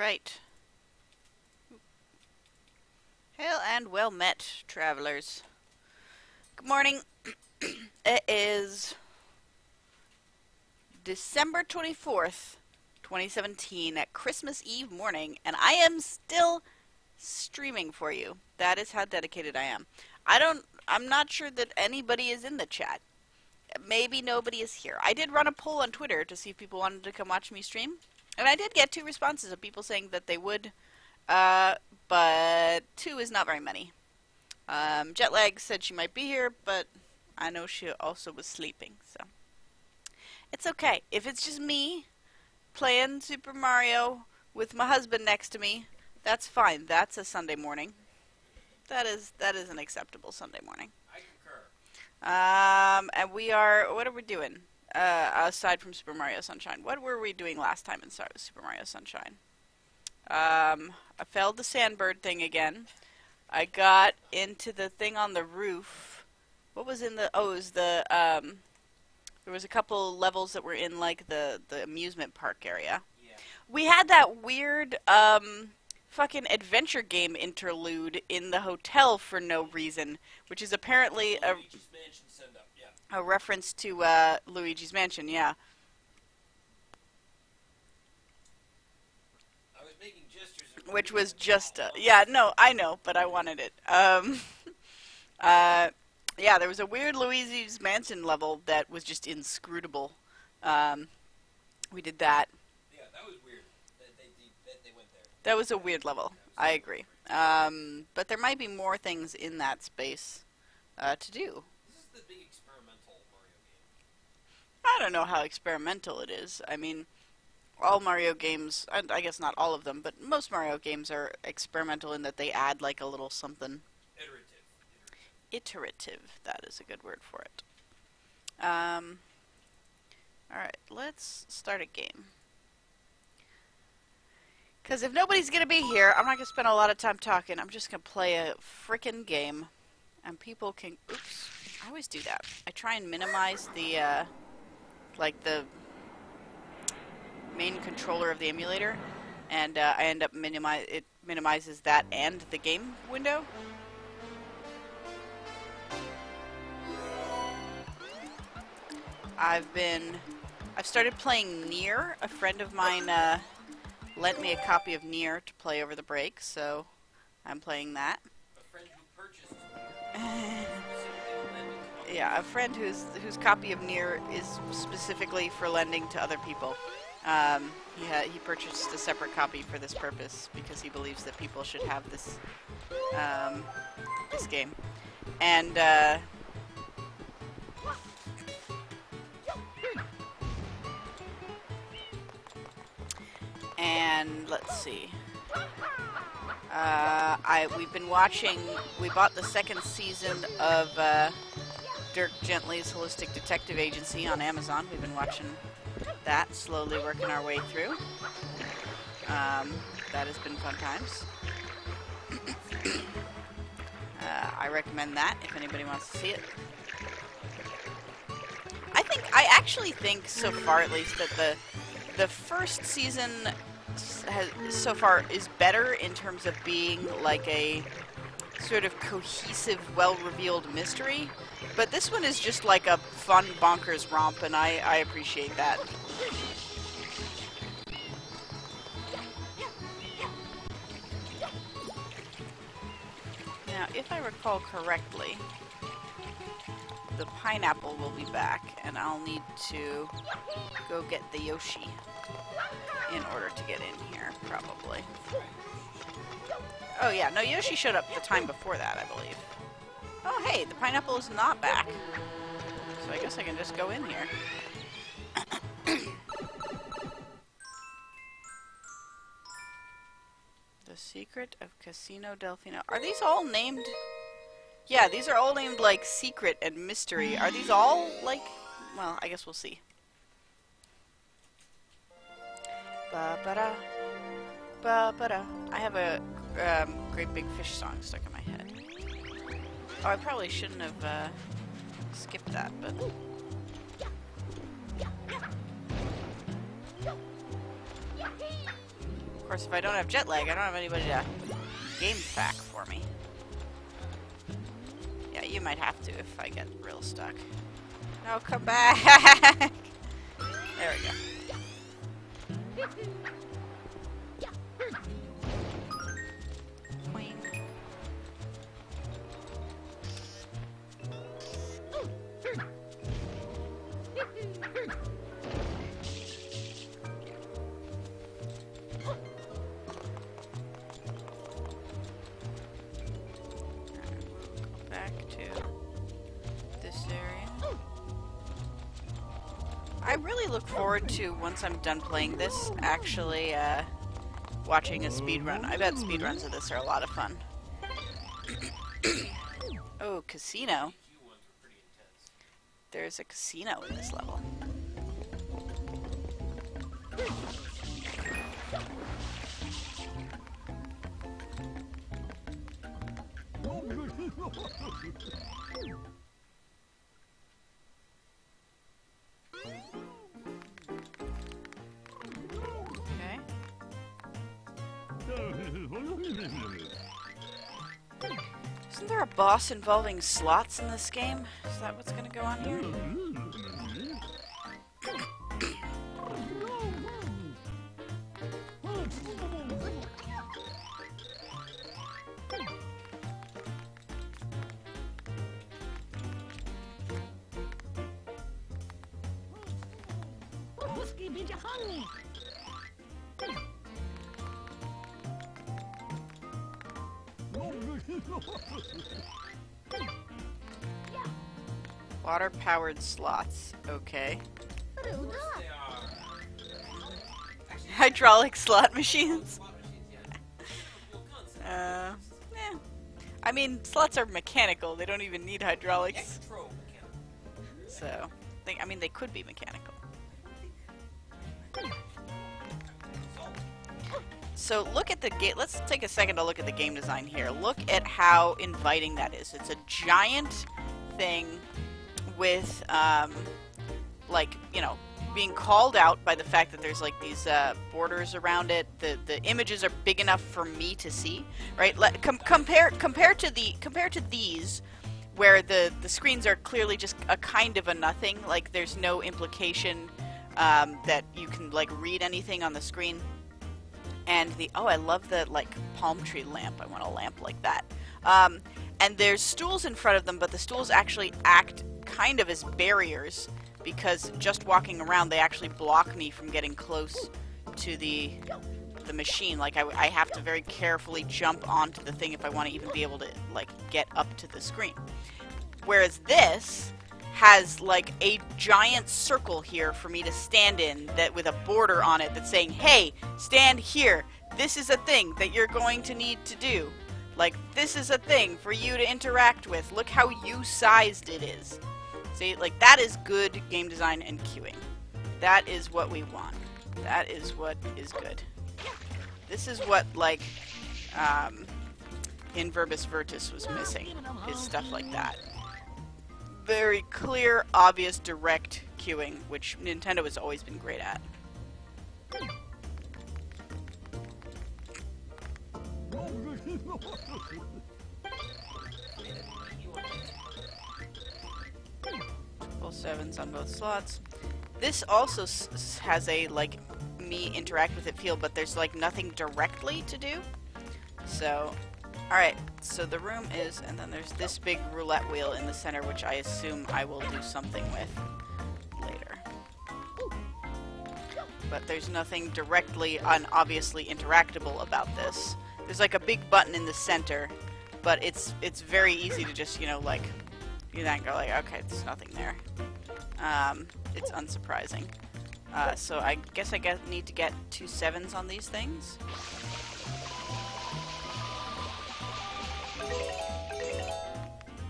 right. Hail and well met, travelers. Good morning. it is December 24th, 2017 at Christmas Eve morning, and I am still streaming for you. That is how dedicated I am. I don't I'm not sure that anybody is in the chat. Maybe nobody is here. I did run a poll on Twitter to see if people wanted to come watch me stream. And I did get two responses of people saying that they would, uh, but two is not very many. Um, Jetlag said she might be here, but I know she also was sleeping, so. It's okay. If it's just me playing Super Mario with my husband next to me, that's fine. That's a Sunday morning. That is that is an acceptable Sunday morning. I concur. Um, and we are. What are we doing? Uh, aside from Super Mario Sunshine, what were we doing last time in Super Mario Sunshine? Um, I failed the sandbird thing again. I got into the thing on the roof. What was in the? Oh, it was the um. There was a couple levels that were in like the the amusement park area. Yeah. We had that weird um fucking adventure game interlude in the hotel for no reason, which is apparently a, Luigi's Mansion send up. Yeah. A reference to uh, Luigi's Mansion. Yeah. I was making gestures. of- which was just uh, yeah no i know but i wanted it um uh yeah there was a weird luigi's mansion level that was just inscrutable um we did that Yeah, that was weird. That they, they, that they went there. that was a weird level i agree um but there might be more things in that space uh to do This is the big experimental Mario game. I don't know how experimental it is i mean all Mario games, and I guess not all of them, but most Mario games are experimental in that they add like a little something Iterative. iterative. That is a good word for it. Um, Alright, let's start a game. Because if nobody's going to be here, I'm not going to spend a lot of time talking. I'm just going to play a freaking game. And people can... Oops. I always do that. I try and minimize the, uh, like the main controller of the emulator. And uh, I end up minimize... It minimizes that and the game window. I've been, I've started playing NieR. A friend of mine uh, lent me a copy of NieR to play over the break, so I'm playing that. Yeah, a friend whose whose copy of NieR is specifically for lending to other people. Um, he he purchased a separate copy for this purpose because he believes that people should have this um, this game, and. Uh, and let's see. Uh, I we've been watching. We bought the second season of uh, Dirk Gently's Holistic Detective Agency on Amazon. We've been watching that, slowly working our way through. Um, that has been fun times. uh, I recommend that if anybody wants to see it. I think I actually think so far, at least, that the the first season has so far is better in terms of being like a sort of cohesive, well-revealed mystery. But this one is just like a fun bonkers romp, and I, I appreciate that. Now, if I recall correctly, the pineapple will be back, and I'll need to go get the Yoshi in order to get in here, probably. Oh yeah, no, Yoshi showed up the time before that, I believe. Oh hey, the pineapple is not back. So I guess I can just go in here. the Secret of Casino Delfino. Are these all named... Yeah, these are all named, like, Secret and Mystery. Are these all, like... Well, I guess we'll see. Ba-ba-da. Ba-ba-da. I have a um, great big fish song stuck in my. Oh, I probably shouldn't have uh, skipped that, but... Of course, if I don't have Jetlag, I don't have anybody to game fac for me. Yeah, you might have to if I get real stuck. No, come back! there we go. To, once I'm done playing this, actually uh, watching a speed run. I bet speed runs of this are a lot of fun. oh, casino. There's a casino in this level. Boss involving slots in this game? Is that what's gonna go on here? Whiskey be honey. Water powered slots. Okay. Hydraulic slot machines. Uh. I mean, slots are mechanical. They don't even need hydraulics. So, they, I mean, they could be mechanical. So look at the gate. Let's take a second to look at the game design here. Look at how inviting that is. It's a giant thing with, um, like you know, being called out by the fact that there's like these uh, borders around it. The the images are big enough for me to see. Right? Let, com- compare compare to the compare to these where the the screens are clearly just a kind of a nothing. Like there's no implication um, that you can like read anything on the screen. And the oh, I love the like palm tree lamp. I want a lamp like that. Um, and there's stools in front of them, but the stools actually act kind of as barriers because just walking around, they actually block me from getting close to the the machine. Like I, I have to very carefully jump onto the thing if I want to even be able to like get up to the screen. Whereas this has like a giant circle here for me to stand in that with a border on it that's saying, "Hey, stand here. This is a thing that you're going to need to do." Like this is a thing for you to interact with. Look how you sized it is. See, like that is good game design and cueing. That is what we want. That is what is good. This is what like um, in Verbis Virtus was missing. Is stuff like that. Very clear, obvious, direct cueing, which Nintendo has always been great at. Sevens on both slots. This also has a like me interact with it feel, but there's like nothing directly to do. So, all right. So the room is, and then there's this big roulette wheel in the center, which I assume I will do something with later. But there's nothing directly and obviously interactable about this. There's like a big button in the center, but it's it's very easy to just you know like you then go like okay, there's nothing there. Um, it's unsurprising. Uh, so I guess I get, need to get two sevens on these things.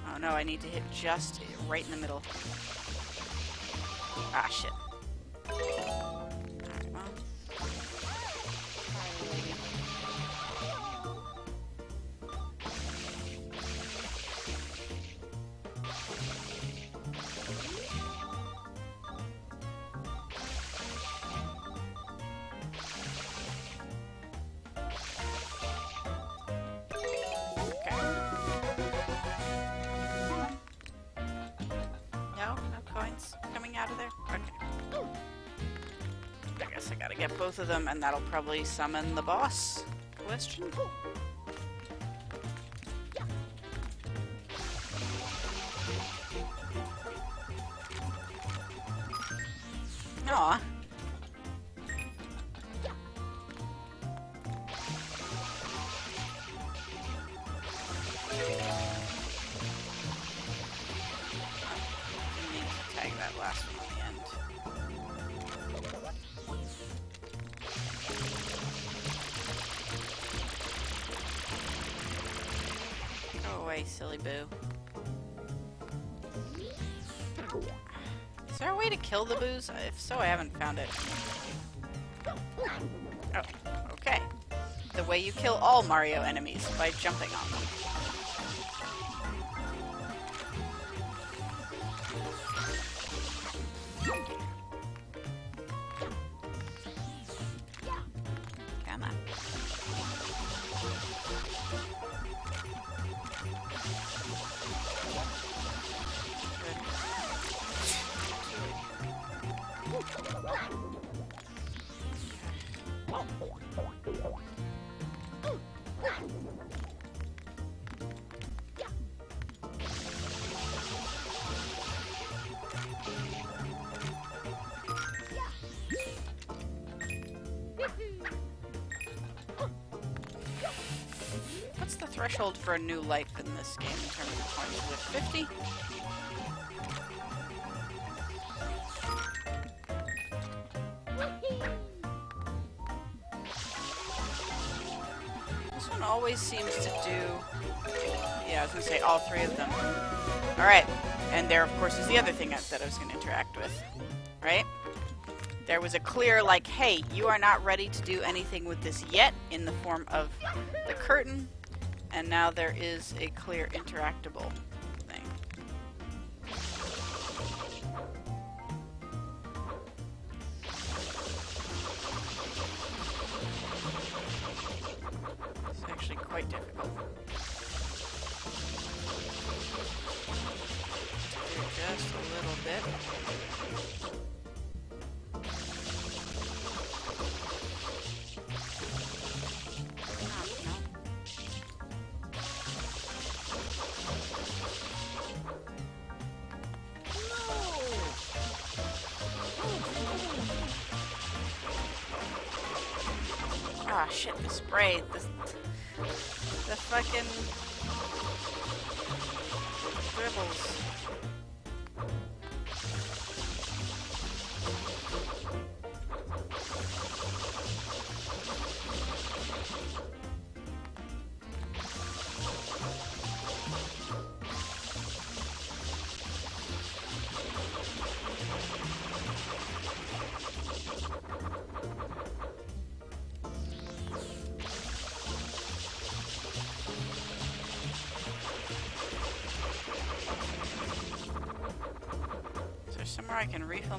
Oh no, I need to hit just right in the middle. Ah, shit. And that'll probably summon the boss. Question? Aw. The booze? If so, I haven't found it. Oh, okay. The way you kill all Mario enemies, by jumping on them. New life in this game in terms of points? It 50? This one always seems to do... Yeah, I was going to say all three of them. Alright, and there of course is the other thing that I was going to interact with. Right? There was a clear, like, hey, you are not ready to do anything with this yet in the form of the curtain, and now there is a clear interactable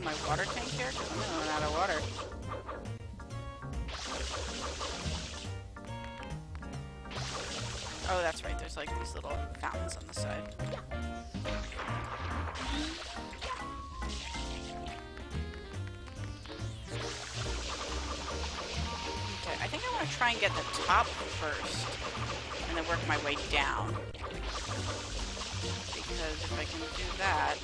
Refill my water tank here? Because I'm gonna run out of water. Oh, that's right. There's like these little fountains on the side. Okay, I think I want to try and get the top first, and then work my way down. Because if I can do that,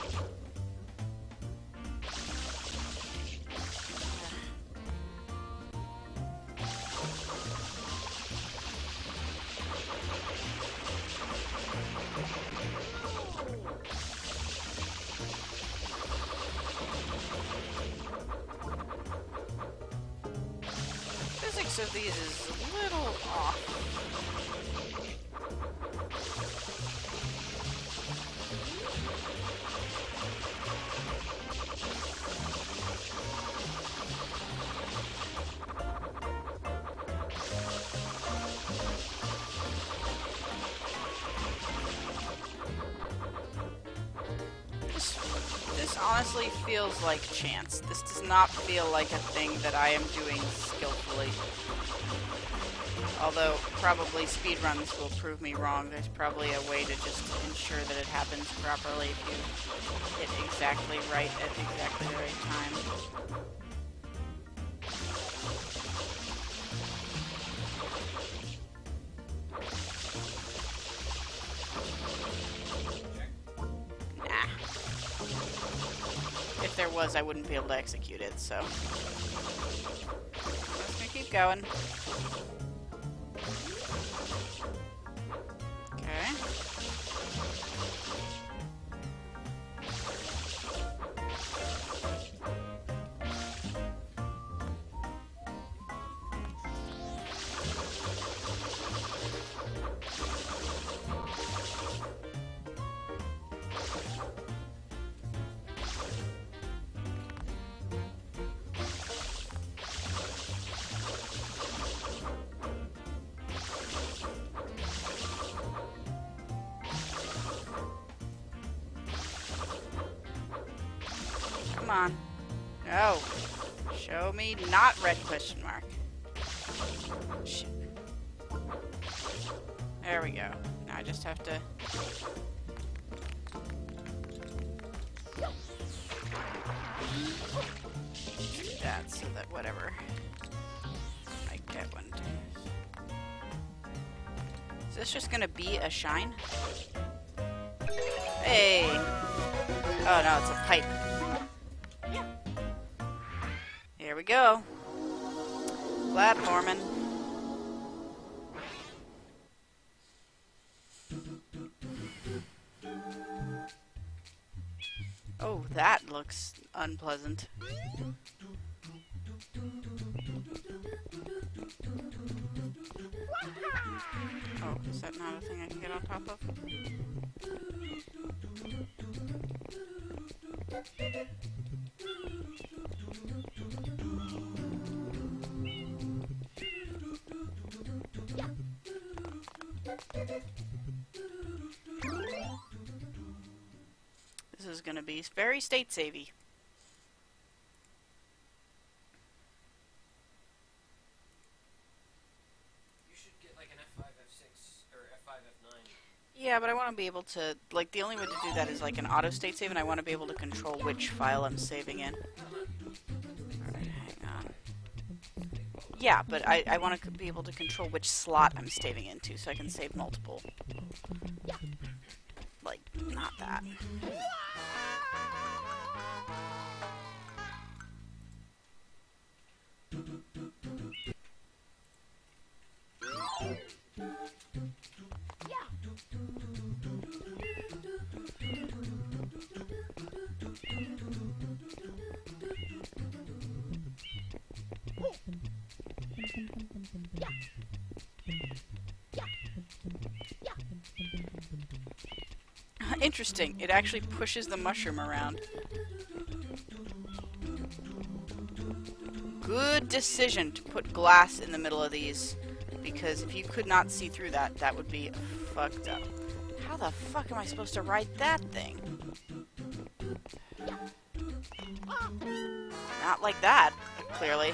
feels like chance. This does not feel like a thing that I am doing skillfully. Although probably speedruns will prove me wrong. There's probably a way to just ensure that it happens properly if you hit exactly right at exactly the right time. There was, I wouldn't be able to execute it, so. Just gonna keep going. Okay. A shine? Hey! Oh no, it's a pipe. Here we go. Platforming. Oh, that looks unpleasant. Is that not a thing I can get on top of? This is gonna be very state savvy. You should get like an F5, F6, or F5, F9. Yeah, but I want to be able to, like, the only way to do that is like an auto state save, and I want to be able to control which file I'm saving in. Alright, hang on. Yeah, but I, I want to be able to control which slot I'm saving into, so I can save multiple. Like, not that. Interesting. It actually pushes the mushroom around. Good decision to put glass in the middle of these. Because if you could not see through that, that would be fucked up. How the fuck am I supposed to ride that thing? Not like that, clearly.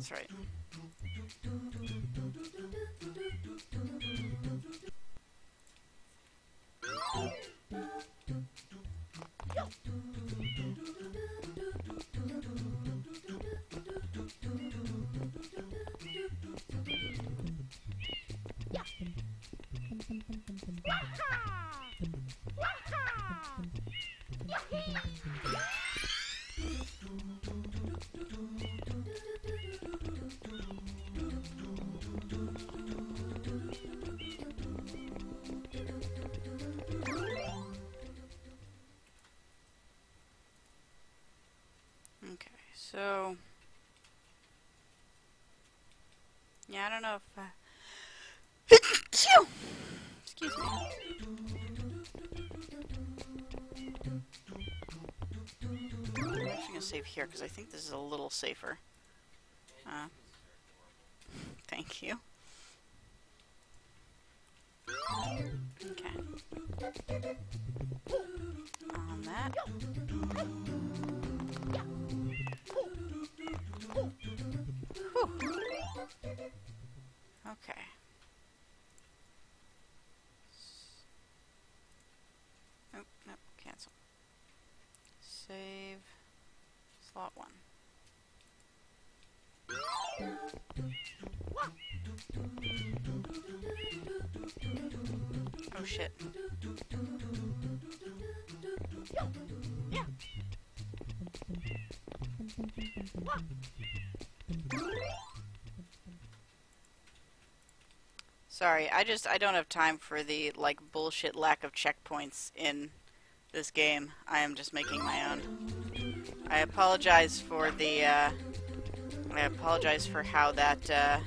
That's right. Save here because I think this is a little safer. Sorry, I just I don't have time for the like bullshit lack of checkpoints in this game. I am just making my own. I apologize for the uh, I apologize for how that uh,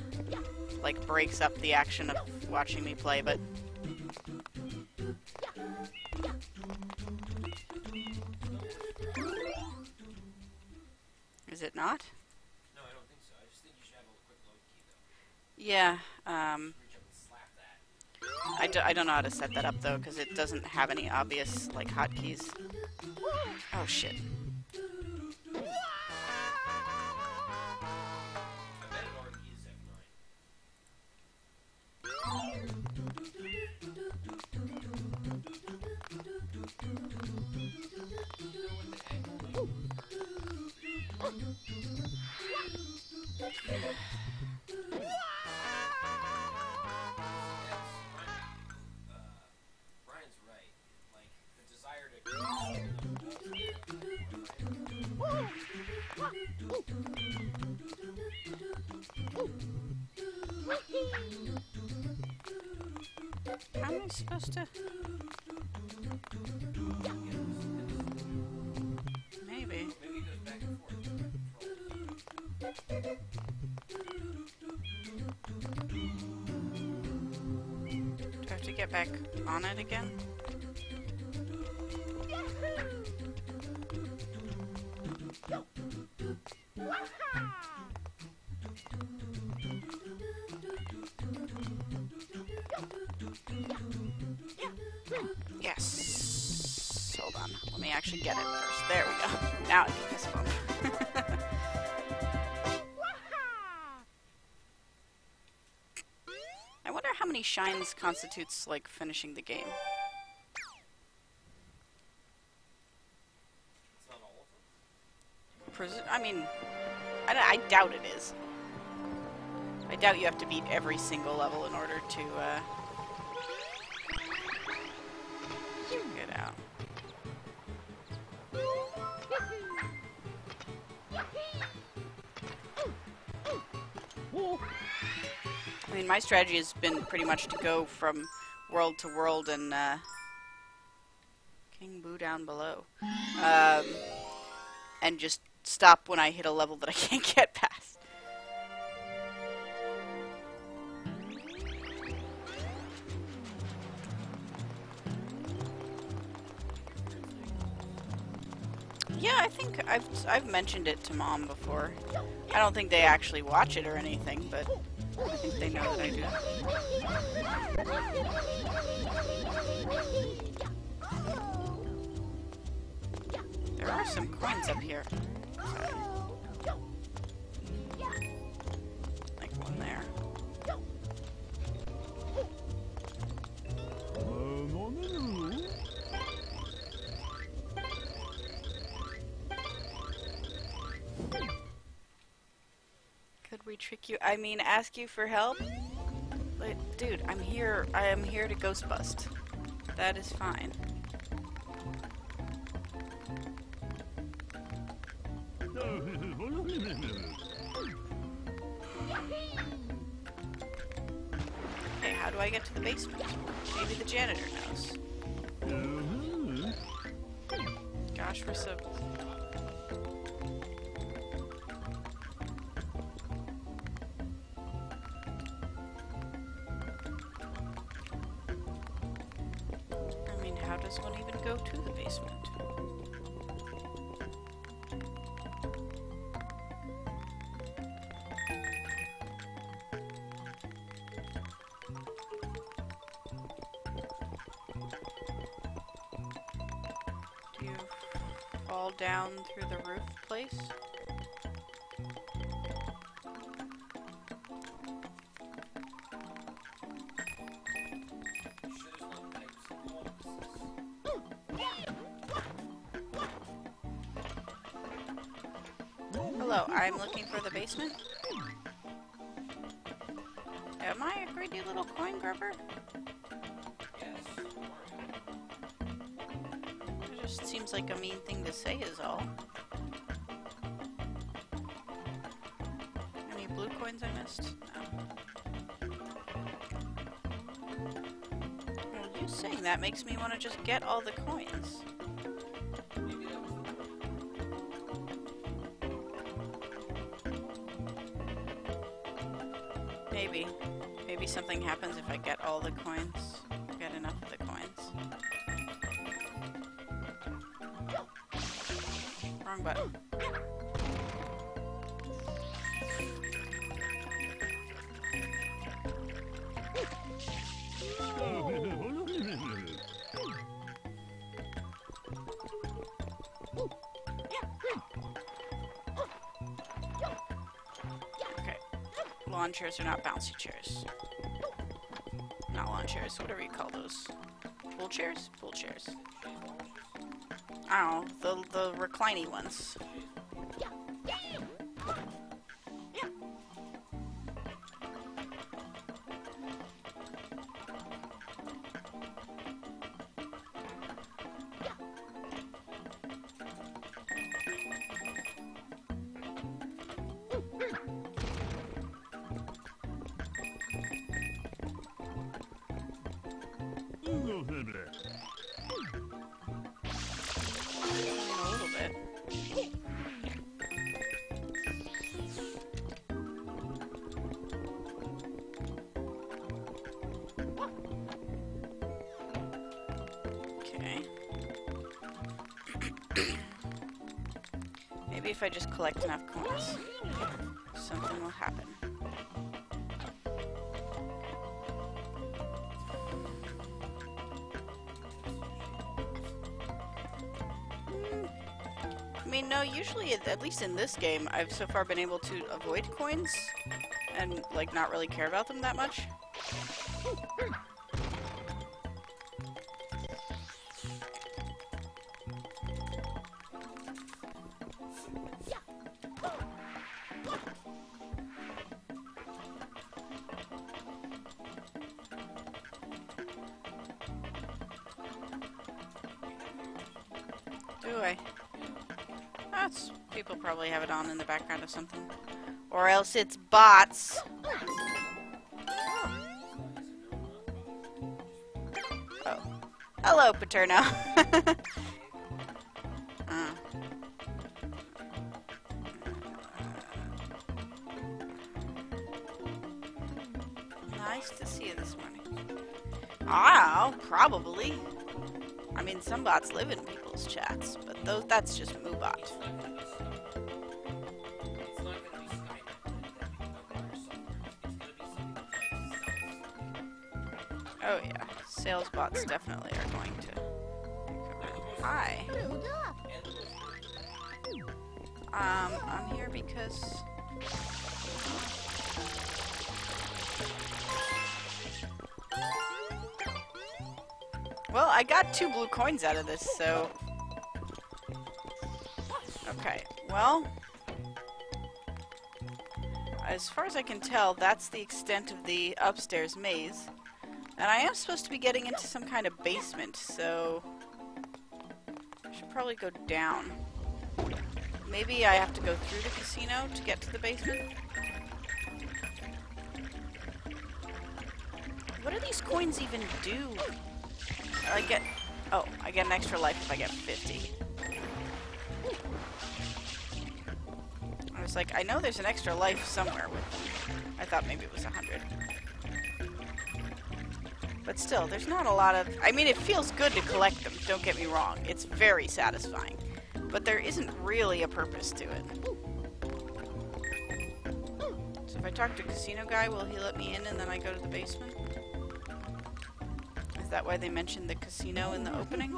like breaks up the action of watching me play, but not? No, I don't think so. I just think you should have a quick load key though. Yeah. Um, Reach up and slap that. I, do, I don't know how to set that up though because it doesn't have any obvious like hotkeys. Oh shit. On it again? Yes. Hold on. Let me actually get it first. There we go. Now I can shines constitutes like finishing the game. I mean, I, I doubt it is. I doubt you have to beat every single level in order to uh, my strategy has been pretty much to go from world to world and uh, King Boo down below, um, and just stop when I hit a level that I can't get past. Yeah, I think I've I've mentioned it to mom before. I don't think they actually watch it or anything, but I think they know that I do. There are some coins up here. We trick you? I mean, ask you for help? Like, dude, I'm here. I am here to ghost bust. That is fine. Okay, how do I get to the basement? Maybe the janitor knows. down through the roof place. Hello, I'm looking for the basement. Am I a greedy little coin grubber? Like a mean thing to say is all. Any blue coins I missed? No. Well, you saying that makes me want to just get all the coins. Maybe. Maybe something happens if I get all the coins. Button. Okay. Lawn chairs are not bouncy chairs. Not lawn chairs, whatever you call those. Pool chairs? Pool chairs. Know, the, the recliny ones. Collect enough coins, something will happen. Hmm. I mean, no, usually, at least in this game, I've so far been able to avoid coins and, like, not really care about them that much. Of something, or else it's bots. Oh, hello, Paterno. Uh. Nice to see you this morning. Oh, probably. I mean, some bots live in people's chats, but those, that's just a Moobot. Sales bots definitely are going to. Hi. Um, I'm here because. Well, I got two blue coins out of this, so. Okay, well. As far as I can tell, that's the extent of the upstairs maze. And I am supposed to be getting into some kind of basement, so I should probably go down. Maybe I have to go through the casino to get to the basement. What do these coins even do? I get oh, I get an extra life if I get 50. Was like, I know there's an extra life somewhere with. I thought maybe it was 100. But still, there's not a lot of... I mean, it feels good to collect them, don't get me wrong. It's very satisfying. But there isn't really a purpose to it. So if I talk to Casino Guy, will he let me in and then I go to the basement? Is that why they mentioned the casino in the opening?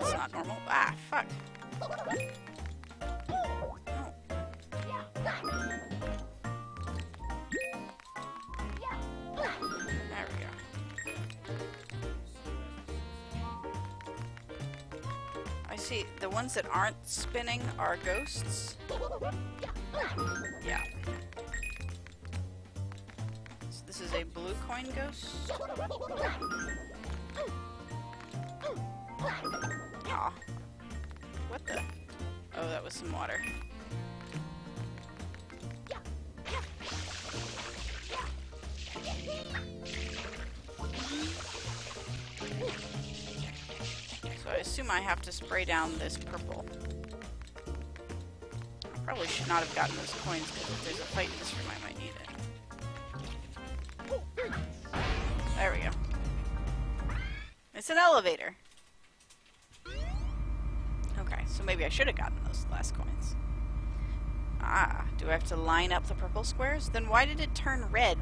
that's not normal. Ah, fuck. see, the ones that aren't spinning are ghosts. Yeah. So this is a blue coin ghost. I assume I have to spray down this purple. I probably should not have gotten those coins because if there's a fight in this room I might need it. There we go. It's an elevator. Okay, so maybe I should have gotten those last coins. Ah, do I have to line up the purple squares? Then why did it turn red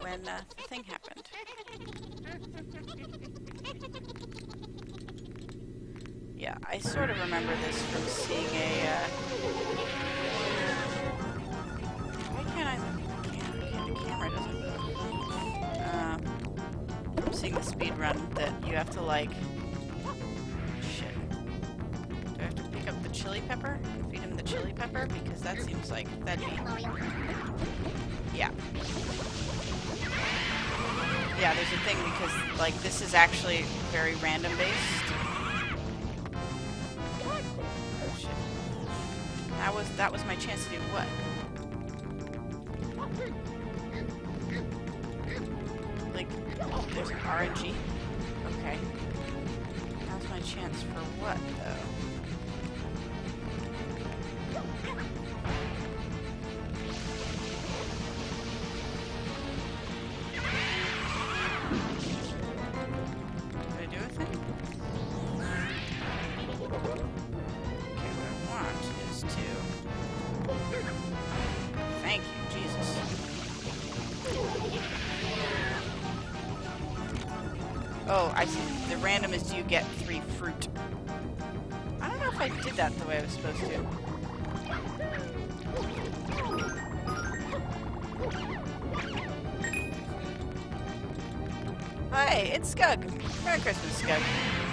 when uh, the thing happened? Yeah, I sort of remember this from seeing a. Uh... Why can't I? The camera doesn't. Um, I'm seeing the speed run that you have to like. Shit. Do I have to pick up the chili pepper feed him the chili pepper? Because that seems like that'd be. Yeah. Yeah, there's a thing because like this is actually very random what? Oh, I see. The random is you get three fruit? I don't know if I did that the way I was supposed to. Hey, it's Skug. Merry Christmas, Skug.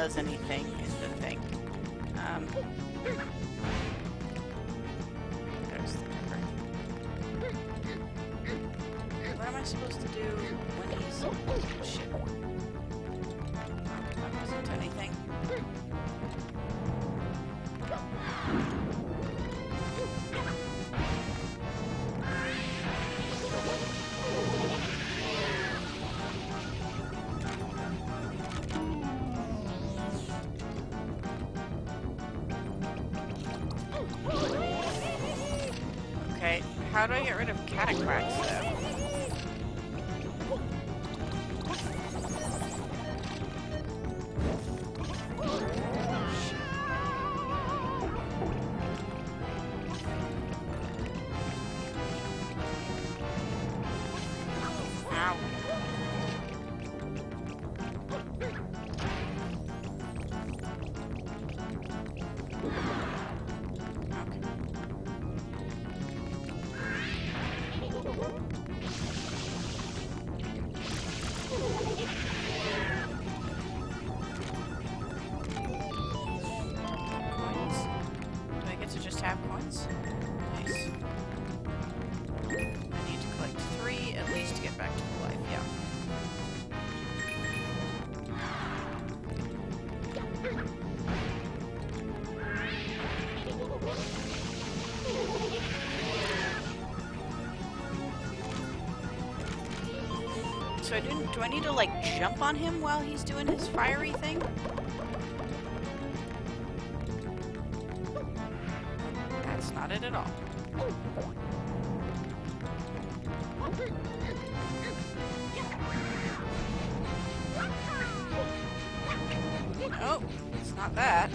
Does anything, how do I get rid of catacracks though? Need to like jump on him while he's doing his fiery thing? That's not it at all. No, it's not that.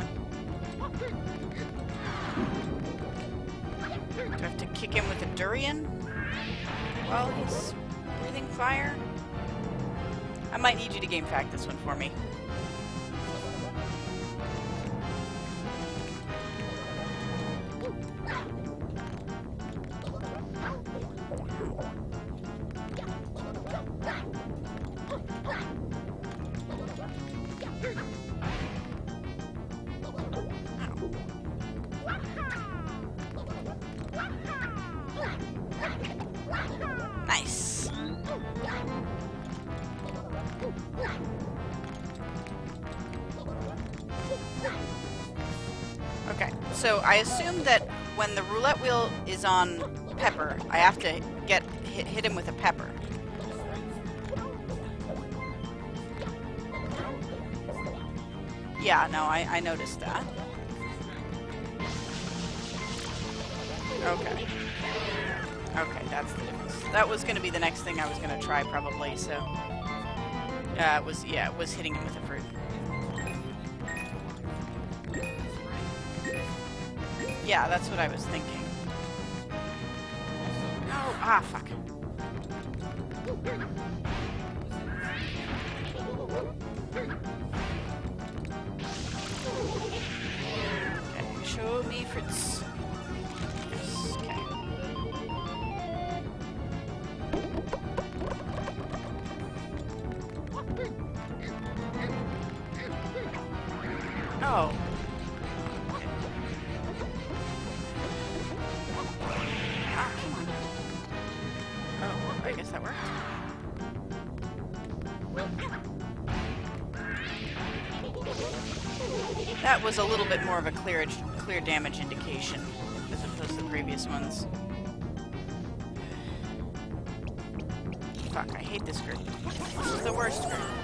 Do I have to kick him with a durian while he's breathing fire? I might need you to game fact this one for me. Is on Pepper, I have to get hit, hit him with a pepper. Yeah, no, I, I noticed that. Okay. Okay, that's the difference. That was going to be the next thing I was going to try, probably, so... Uh, it was, yeah, it was hitting him with a fruit. Yeah, that's what I was thinking. Ah, fuck. I guess that worked. That was a little bit more of a clear, clear damage indication as opposed to the previous ones. Fuck, I hate this group. This is the worst group.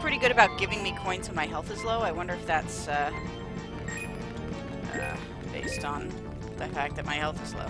Pretty good about giving me coins when my health is low. I wonder if that's uh, uh, based on the fact that my health is low.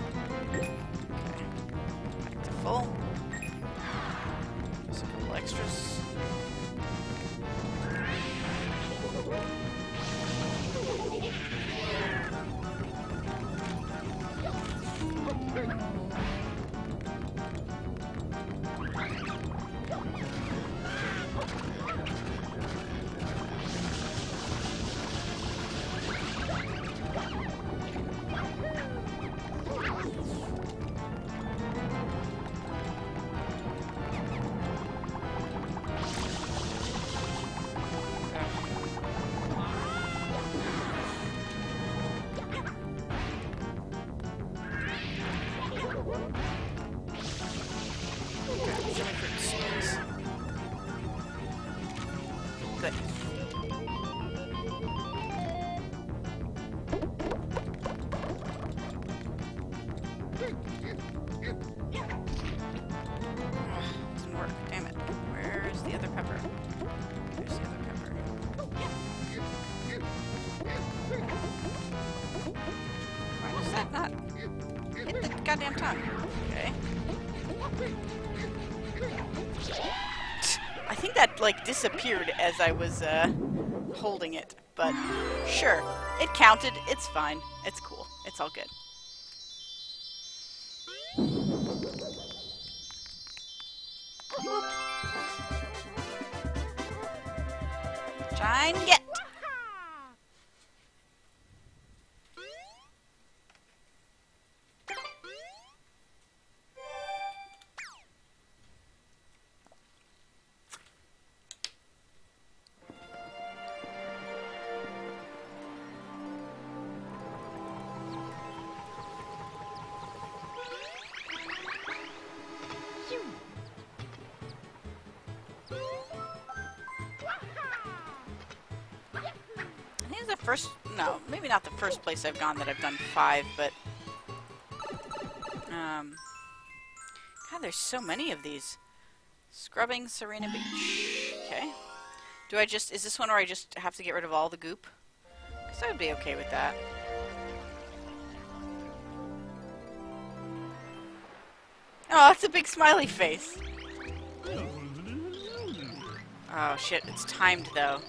Goddamn tongue? Okay. I think that like disappeared as I was uh, holding it, but sure, it counted. It's fine. It's cool. It's all good. First place I've gone that I've done five, but. Um. God, there's so many of these. Scrubbing Sirena Beach. Okay. Do I just. Is this one where I just have to get rid of all the goop? Because I would be okay with that. Oh, it's a big smiley face. Oh shit, it's timed though.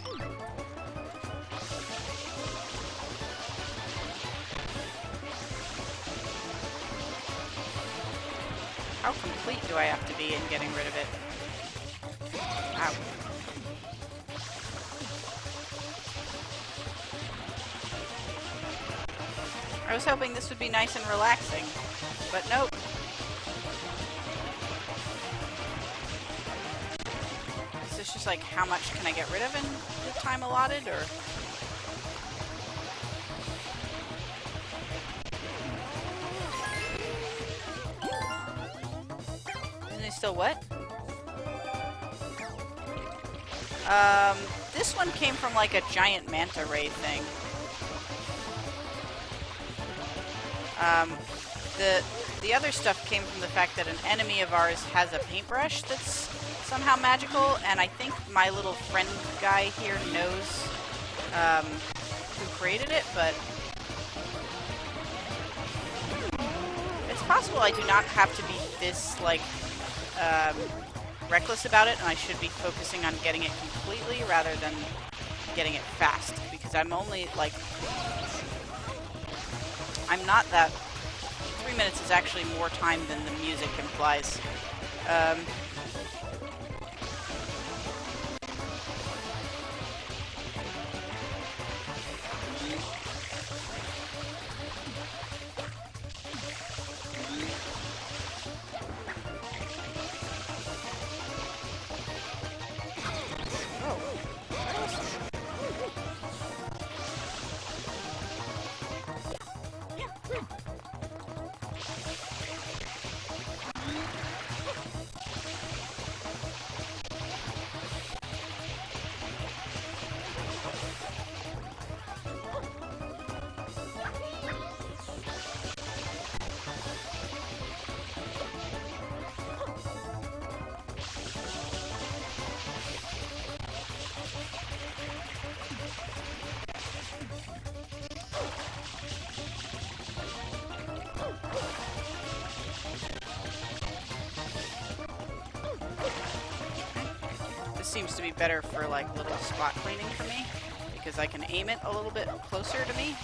How complete do I have to be in getting rid of it? Ow. I was hoping this would be nice and relaxing, but nope. Is this just like how much can I get rid of in the time allotted, or? Still wet? Um, this one came from like a giant manta ray thing. Um, the the other stuff came from the fact that an enemy of ours has a paintbrush that's somehow magical, and I think my little friend guy here knows um, who created it, but it's possible I do not have to be this like um, reckless about it, and I should be focusing on getting it completely rather than getting it fast, because I'm only like I'm not that. Three minutes is actually more time than the music implies. Um, seems to be better for like little spot cleaning for me because I can aim it a little bit closer to me.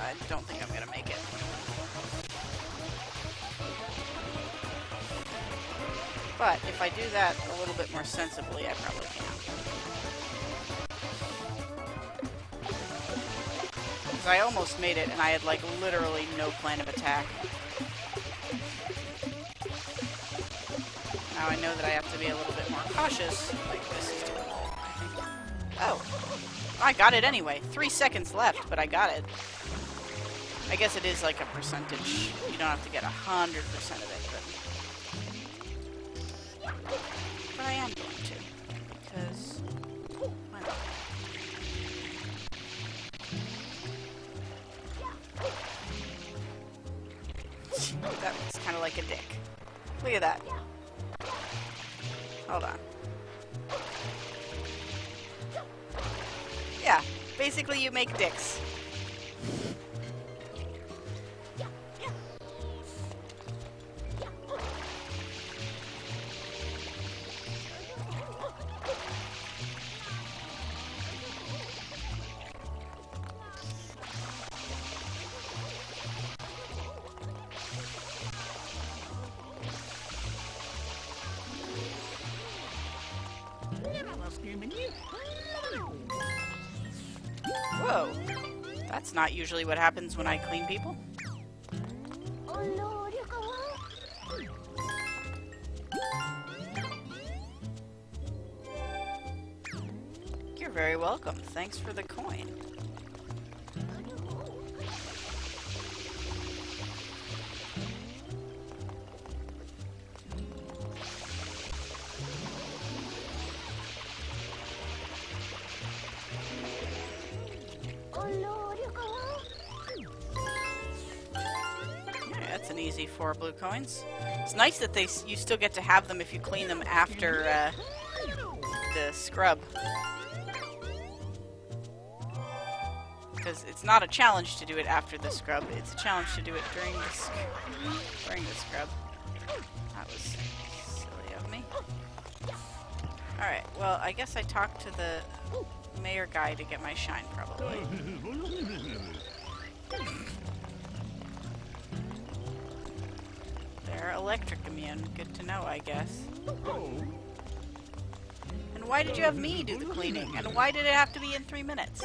I don't think I'm gonna make it. But if I do that a little bit more sensibly, I probably can. Because I almost made it and I had like literally no plan of attack. I know that I have to be a little bit more cautious, like this is doing. Oh. I got it anyway. Three seconds left, but I got it. I guess it is like a percentage. You don't have to get a hundred percent of it, but But I am going to. Because. That looks kind of like a dick. Look at that. Hold on. Yeah, basically you make dicks. That's not usually what happens when I clean people. You're very welcome. Thanks for the coin. Coins. It's nice that they you still get to have them if you clean them after uh, the scrub. Because it's not a challenge to do it after the scrub. It's a challenge to do it during the during the scrub. That was silly of me. All right. Well, I guess I talked to the mayor guy to get my shine, probably. electric immune. Good to know, I guess. And why did you have me do the cleaning? And why did it have to be in three minutes?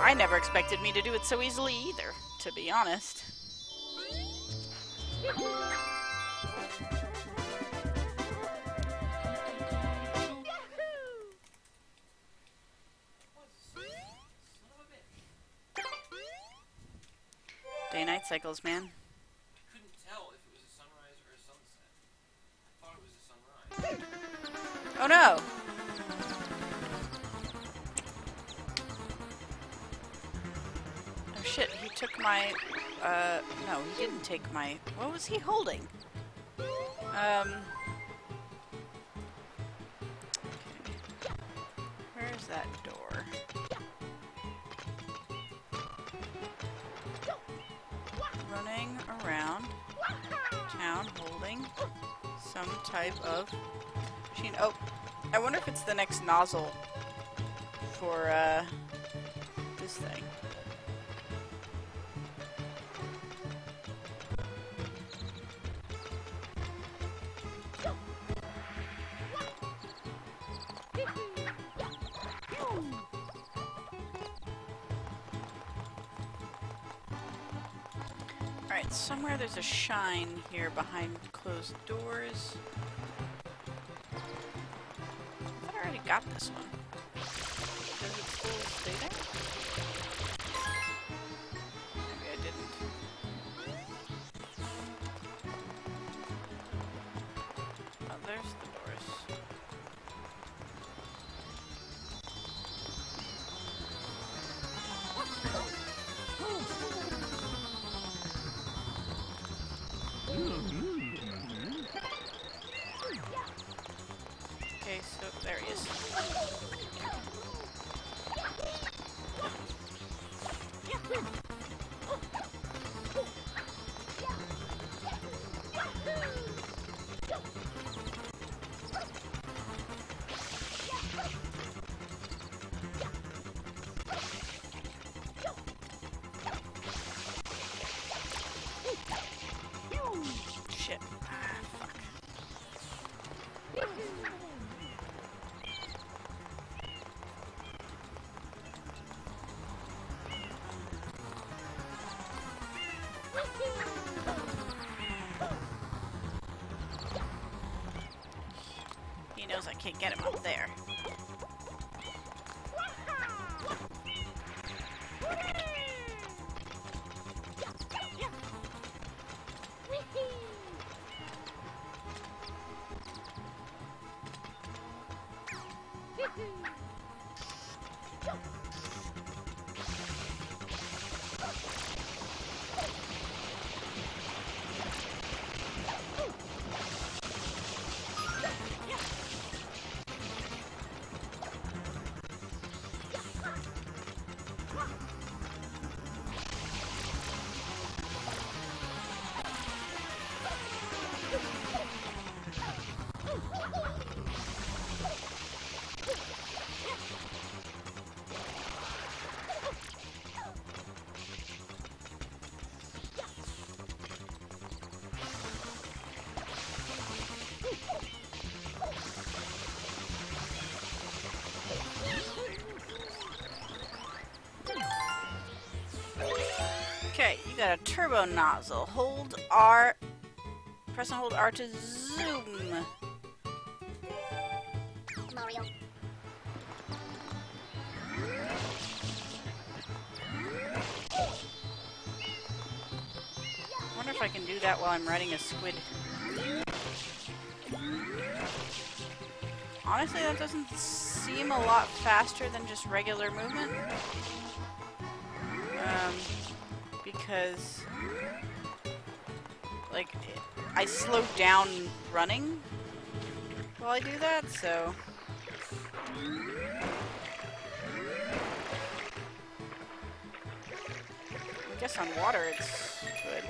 I never expected me to do it so easily either, to be honest. A sunrise. Oh no! Oh shit, he took my. Uh, no, he didn't take my. What was he holding? Um. okay. Where's that holding some type of machine. Oh, I wonder if it's the next nozzle for uh, this thing. Alright, somewhere there's a shine here behind closed doors. I thought I already got this one. Does it still stay there? Can't get him up there. Got a turbo nozzle. Hold R. Press and hold R to zoom. Mario. I wonder if I can do that while I'm riding a squid. Honestly, that doesn't seem a lot faster than just regular movement. Um, because, like, I slow down running while I do that, so... I guess on water it's good.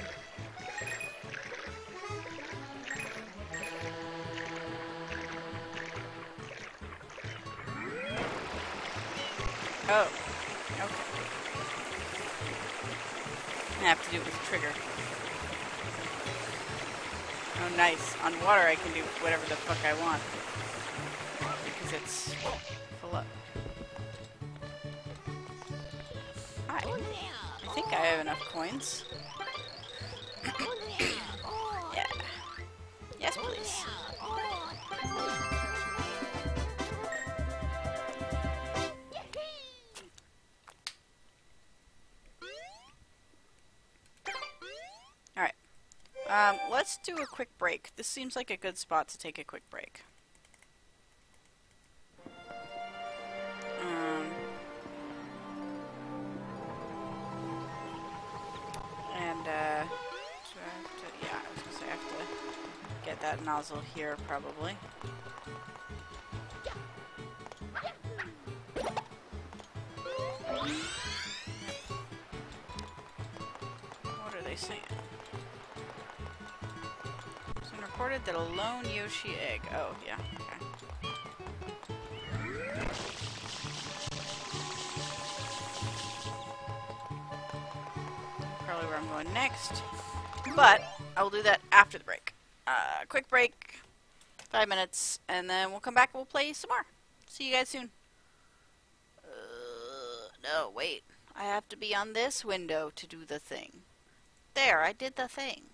Oh, okay. I have to do it with the trigger. Oh, nice. On water, I can do whatever the fuck I want. Because it's full up. Hi. I think I have enough coins. Oh, do a quick break. This seems like a good spot to take a quick break. Um, and, uh, so I have to, yeah, I was gonna say I have to get that nozzle here, probably. What are they saying? It's reported that lone Yoshi egg. Oh, yeah, okay. Probably where I'm going next. But I will do that after the break. Uh, quick break, five minutes, and then we'll come back and we'll play some more. See you guys soon. Uh, no, wait. I have to be on this window to do the thing. There, I did the thing.